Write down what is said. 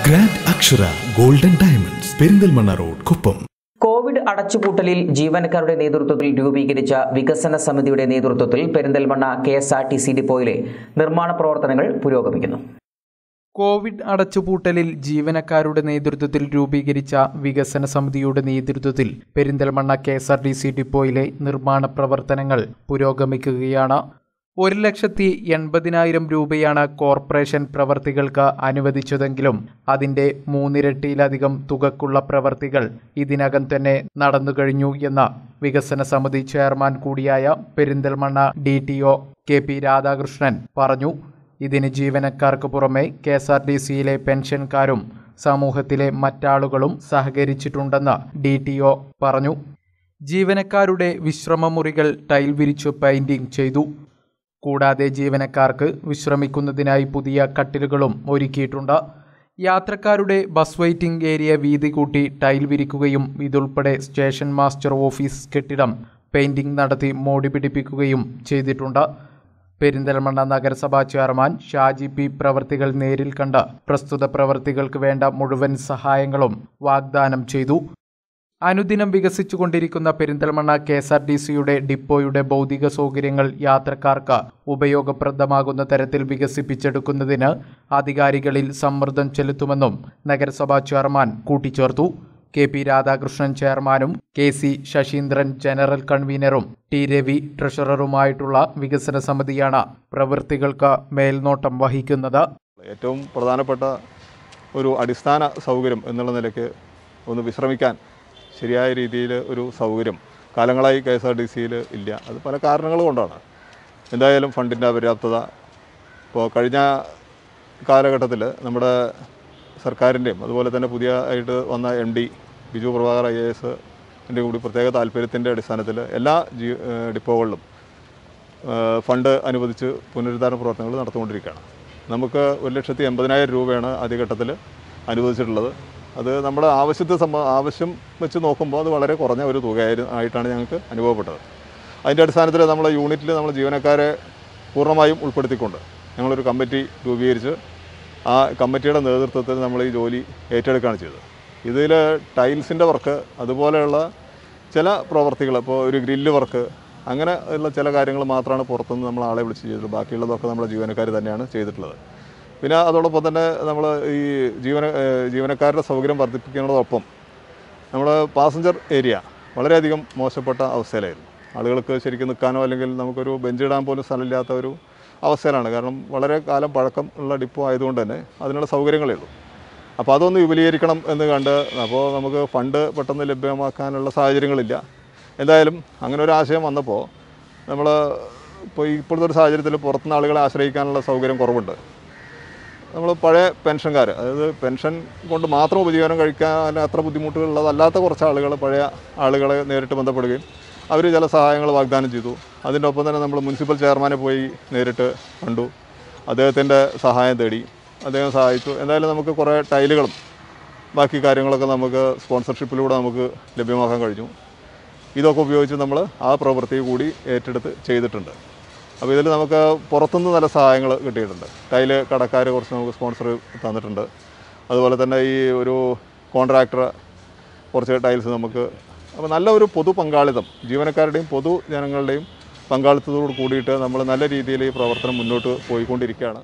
Grand Akshara golden diamonds Perinthalmanna road Kuppam covid അടച്ചുപൂട്ടലിൽ ജീവനക്കാരുടെ നേതൃത്വത്തിൽ രൂപീകരിച്ച വികസന സമിതിയുടെ നേതൃത്വത്തിൽ Perinthalmanna K S R T C ഡിപ്പോയിലെ നിർമ്മാണ പ്രവർത്തനങ്ങൾ പുരോഗമിക്കുന്നു. കോവിഡ് അടച്ചുപൂട്ടലിൽ ജീവനക്കാരുടെ നേതൃത്വത്തിൽ രൂപീകരിച്ച വികസന സമിതിയുടെ നേതൃത്വത്തിൽ Perinthalmanna K S R T C ഡിപ്പോയിലെ നിർമ്മാണ പ്രവർത്തനങ്ങൾ പുരോഗമിക്കുകയാണ്. ഒരു ലക്ഷത്തി എൺപതിനായിരം രൂപയാണ് കോർപ്പറേഷൻ പ്രവർത്തികൾക്ക് അനുവദിച്ചതെങ്കിലും അതിന്റെ മൂന്നിരട്ടിയിലധികം തുകക്കുള്ള പ്രവർത്തികൾ ഇതിനകം തന്നെ നടന്നുകഴിഞ്ഞു എന്ന് വികസന സമിതി ചെയർമാൻ കൂടിയായ Perinthalmanna D T O K P Radhakrishnan പറഞ്ഞു. ഇതിന് ജീവനക്കാർക്ക് പുറമെ കെ എസ് ആർ ടി സിയിലെ പെൻഷൻകാരും സമൂഹത്തിലെ മറ്റാളുകളും സഹകരിച്ചിട്ടുണ്ടെന്ന് ഡി ടി ഒ പറഞ്ഞു. ജീവനക്കാരുടെ വിശ്രമമുറികൾ ടൈൽ വിരിച്ചു പെയിന്റിംഗ് ചെയ്തു. കൂടാതെ ജീവനക്കാർക്ക് വിശ്രമിക്കുന്നതിനായി പുതിയ കട്ടിലുകളും ഒരുക്കിയിട്ടുണ്ട്. യാത്രക്കാരുടെ ബസ് വെയിറ്റിംഗ് ഏരിയ വീതി കൂട്ടി ടൈൽ വിരിക്കുകയും ഇതുൾപ്പെടെ സ്റ്റേഷൻ മാസ്റ്റർ ഓഫീസ് കെട്ടിടം പെയിന്റിംഗ് നടത്തി മോടി പിടിപ്പിക്കുകയും ചെയ്തിട്ടുണ്ട്. പെരിന്തൽമണ്ണ നഗരസഭാ ചെയർമാൻ ഷാജി പി പ്രവർത്തികൾ നേരിൽ കണ്ട് പ്രസ്തുത പ്രവർത്തികൾക്ക് വേണ്ട മുഴുവൻ സഹായങ്ങളും വാഗ്ദാനം ചെയ്തു. അനുദിനം വികസിച്ചുകൊണ്ടിരിക്കുന്ന Perinthalmanna K S R T സിയുടെ ഡിപ്പോയുടെ ഭൗതിക സൗകര്യങ്ങൾ യാത്രക്കാർക്ക് ഉപയോഗപ്രദമാകുന്ന തരത്തിൽ വികസിപ്പിച്ചെടുക്കുന്നതിന് അധികാരികളിൽ സമ്മർദ്ദം ചെലുത്തുമെന്നും നഗരസഭാ ചെയർമാൻ കൂട്ടിച്ചേർത്തു. കെ പി രാധാകൃഷ്ണൻ ചെയർമാനും കെ സി ശശീന്ദ്രൻ ജനറൽ കൺവീനറും ടി രവി ട്രഷററുമായിട്ടുള്ള വികസന സമിതിയാണ് പ്രവൃത്തികൾക്ക് മേൽനോട്ടം വഹിക്കുന്നത്. ഏറ്റവും പ്രധാനപ്പെട്ട ഒരു അടിസ്ഥാന സൗകര്യം എന്നുള്ള നിലയ്ക്ക് ഒന്ന് വിശ്രമിക്കാൻ ശരിയായ രീതിയിൽ ഒരു സൗകര്യം. കാലങ്ങളായി കെ എസ് ആർ ടി സിയിൽ ഇല്ല. അത് പല കാരണങ്ങൾ കൊണ്ടാണ്. എന്തായാലും ഫണ്ടിന്റെ അപര്യാപ്തത ഇപ്പോൾ കഴിഞ്ഞ കാലഘട്ടത്തിൽ നമ്മുടെ സർക്കാരിന്റെയും അതുപോലെ തന്നെ പുതിയ ആയിട്ട് വന്ന M D Biju Prabhakar I A S കൂടി പ്രത്യേക താല്പര്യത്തിന്റെ അടിസ്ഥാനത്തിൽ എല്ലാ ജി ഡിപ്പോകളിലും ഫണ്ട് അനുവദിച്ച് പുനരുദ്ധാരണ പ്രവർത്തനങ്ങൾ നടത്തിക്കൊണ്ടിരിക്കുകയാണ് നമുക്ക് ഒരു ലക്ഷത്തി എൺപതിനായിരം രൂപയാണ് ആദ്യഘട്ടത്തിൽ അനുവദിച്ചിട്ടുള്ളത്. അത് നമ്മുടെ ആവശ്യത്തെ സംബ ആവശ്യം വെച്ച് നോക്കുമ്പോൾ അത് വളരെ കുറഞ്ഞ ഒരു തുക ആയിട്ടാണ് ഞങ്ങൾക്ക് അനുഭവപ്പെട്ടത്. അതിന്റെ അടിസ്ഥാനത്തിൽ നമ്മൾ യൂണിറ്റിൽ നമ്മൾ ജീവനക്കാരെ പൂർണമായും ഉൾപ്പെടുത്തിക്കൊണ്ട് ഞങ്ങളൊരു കമ്മിറ്റി രൂപീകരിച്ച് ആ കമ്മിറ്റിയുടെ നേതൃത്വത്തിൽ നമ്മൾ ഈ ജോലി ഏറ്റെടുക്കുകയാണ് ചെയ്തത്. ഇതിൽ ടൈൽസിന്റെ വർക്ക് അതുപോലെയുള്ള ചില പ്രവർത്തികൾ ഇപ്പോൾ ഒരു ഗ്രില്ല് വർക്ക് അങ്ങനെ ഉള്ള ചില കാര്യങ്ങൾ മാത്രമാണ് പുറത്തുനിന്ന് നമ്മൾ ആളെ വിളിച്ച് ചെയ്തത്. ബാക്കിയുള്ളതൊക്കെ നമ്മുടെ ജീവനക്കാർ തന്നെയാണ് ചെയ്തിട്ടുള്ളത്. പിന്നെ അതോടൊപ്പം തന്നെ നമ്മൾ ഈ ജീവന ജീവനക്കാരുടെ സൗകര്യം വർദ്ധിപ്പിക്കുന്നതോടൊപ്പം നമ്മൾ പാസഞ്ചർ ഏരിയ വളരെയധികം മോശപ്പെട്ട അവസ്ഥയിലായിരുന്നു. ആളുകൾക്ക് ശരിക്കും നിൽക്കാനോ അല്ലെങ്കിൽ നമുക്കൊരു ബെഞ്ച് ഇടാൻ പോലും സ്ഥലമില്ലാത്ത ഒരു അവസ്ഥയിലാണ്. കാരണം വളരെ കാലം പഴക്കം ഉള്ള ഡിപ്പോ ആയതുകൊണ്ട് തന്നെ അതിനുള്ള സൗകര്യങ്ങളേ ഉള്ളൂ. അപ്പോൾ അതൊന്ന് വിപുലീകരിക്കണം എന്ന് കണ്ട് അപ്പോൾ നമുക്ക് ഫണ്ട് പെട്ടെന്ന് ലഭ്യമാക്കാനുള്ള സാഹചര്യങ്ങളില്ല. എന്തായാലും അങ്ങനെ ഒരു ആശയം വന്നപ്പോൾ നമ്മൾ ഇപ്പോൾ ഇപ്പോഴത്തെ ഒരു സാഹചര്യത്തിൽ പുറത്തുനിന്ന് ആളുകളെ ആശ്രയിക്കാനുള്ള സൗകര്യം കുറവുണ്ട്. നമ്മൾ പഴയ പെൻഷൻകാർ അതായത് പെൻഷൻ കൊണ്ട് മാത്രം ഉപജീവനം കഴിക്കാൻ അത്ര ബുദ്ധിമുട്ടുകളുള്ളതല്ലാത്ത കുറച്ച് ആളുകൾ പഴയ ആളുകളെ നേരിട്ട് ബന്ധപ്പെടുകയും അവർ ചില സഹായങ്ങൾ വാഗ്ദാനം ചെയ്തു. അതിന്റെ ഒപ്പം തന്നെ നമ്മൾ മുനിസിപ്പൽ ചെയർമാനെ പോയി നേരിട്ട് കണ്ടു. അദ്ദേഹത്തിന്റെ സഹായം തേടി അദ്ദേഹം സഹായിച്ചു. എന്തായാലും നമുക്ക് കുറേ ടൈലുകളും ബാക്കി കാര്യങ്ങളൊക്കെ നമുക്ക് സ്പോൺസർഷിപ്പിലൂടെ നമുക്ക് ലഭ്യമാക്കാൻ കഴിഞ്ഞു. ഇതൊക്കെ ഉപയോഗിച്ച് നമ്മൾ ആ പ്രവൃത്തി കൂടി ഏറ്റെടുത്ത് ചെയ്തിട്ടുണ്ട്. അപ്പോൾ ഇതിൽ നമുക്ക് പുറത്തുനിന്ന് നല്ല സഹായങ്ങൾ കിട്ടിയിട്ടുണ്ട്. ടൈൽ കടക്കാർ കുറച്ച് നമുക്ക് സ്പോൺസർ തന്നിട്ടുണ്ട്. അതുപോലെ തന്നെ ഈ ഒരു കോൺട്രാക്ടർ കുറച്ച് ടൈൽസ് നമുക്ക് അപ്പോൾ നല്ല ഒരു പൊതു പങ്കാളിത്തം ജീവനക്കാരുടെയും പൊതു ജനങ്ങളുടെയും പങ്കാളിത്തത്തോട് കൂടിയിട്ട് നമ്മൾ നല്ല രീതിയിൽ ഈ പ്രവർത്തനം മുന്നോട്ട് പോയിക്കൊണ്ടിരിക്കുകയാണ്.